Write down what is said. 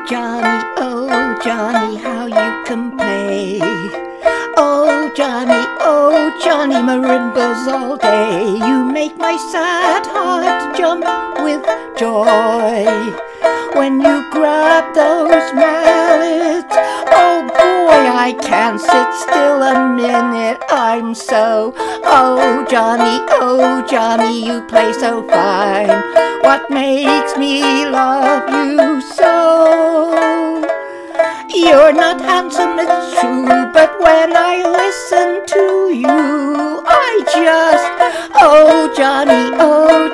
Oh, Johnny, oh, Johnny, how you can play. Oh, Johnny, oh, Johnny, marimbas all day. You make my sad heart jump with joy. When you grab those mallets, oh boy, I can't sit still a minute. I'm so, oh, Johnny, oh, Johnny, you play so fine. What makes me love you? You're not handsome, it's true, but when I listen to you, I just, oh Johnny, oh